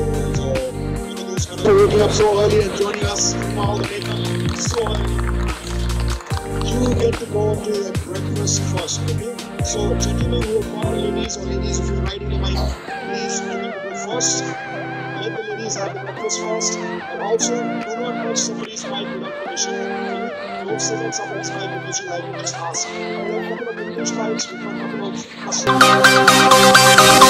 Hells Angels or even those kind of waking up so early and joining us from all the makeup so early. You get to go to your breakfast first, okay? So, gentlemen who are called ladies or ladies, if you're riding the bike, please go first. Let the ladies have the breakfast first. And also, do not touch somebody's bike without permission. Don't sit on somebody's bike because you like it, just ask. We are talking about English bikes, we are talking about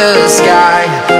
The sky.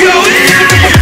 cold